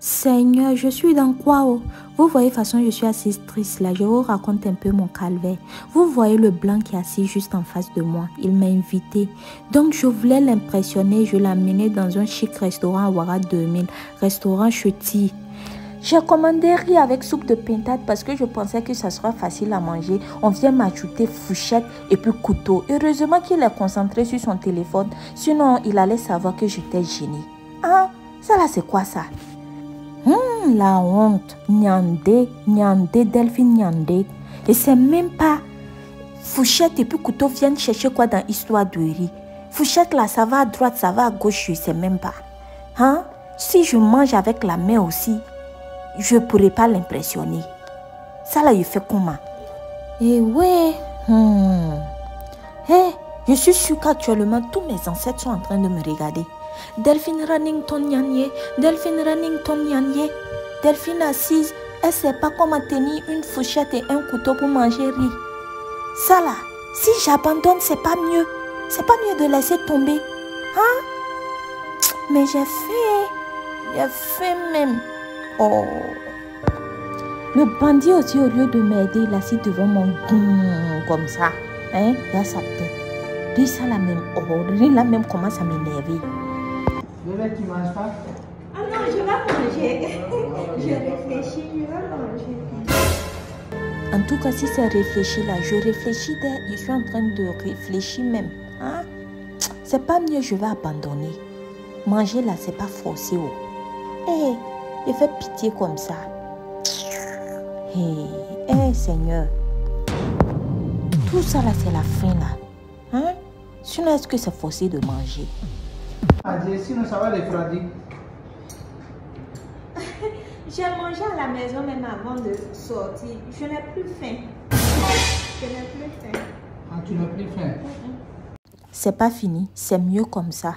Seigneur, je suis dans quoi oh? Vous voyez, façon, je suis assise triste là. Je vous raconte un peu mon calvaire. Vous voyez le blanc qui est assis juste en face de moi. Il m'a invité. Donc, je voulais l'impressionner. Je amené dans un chic restaurant à Ouara 2000. Restaurant Chuti. J'ai commandé riz avec soupe de pintade parce que je pensais que ça serait facile à manger. On vient m'ajouter fourchette et puis couteau. Heureusement qu'il est concentré sur son téléphone. Sinon, il allait savoir que j'étais gênée. Ah, ça là, c'est quoi ça? La honte. Nyandé, Nyandé, Delphine Nyandé. Et c'est même pas Fouchette et puis couteau viennent chercher quoi dans histoire de riz. Fouchette là, ça va à droite, ça va à gauche, je sais même pas. Hein? Si je mange avec la main aussi, je ne pourrais pas l'impressionner. Ça là, il fait comment? Eh ouais. Hmm. Eh, je suis sûre qu'actuellement, tous mes ancêtres sont en train de me regarder. Delphine Runnington Nyanye, Delphine Runnington Nyanye. Delphine assise, elle sait pas comment tenir une fourchette et un couteau pour manger riz. Ça là, si j'abandonne, c'est pas mieux. C'est pas mieux de laisser tomber. Hein? Mais j'ai fait. J'ai fait même. Oh. Le bandit aussi, au lieu de m'aider, il assis devant mon goût comme ça. Hein? A sa tête. Lui, ça la même. Oh, là même commence à m'énerver. Bébé, tu manges pas Ah non, En tout cas, si c'est réfléchi là, je réfléchis, je suis en train de réfléchir même. Hein? C'est pas mieux, je vais abandonner. Manger là, c'est pas forcé. Oh. Hé, je fais pitié comme ça. Hé, hé, Seigneur. Tout ça là, c'est la fin là. Hein? Sinon, est-ce que c'est forcé de manger? Ah, sinon ça va les. J'ai mangé à la maison même avant de sortir. Je n'ai plus faim. Je n'ai plus faim. Ah, tu n'as plus faim C'est pas fini, c'est mieux comme ça.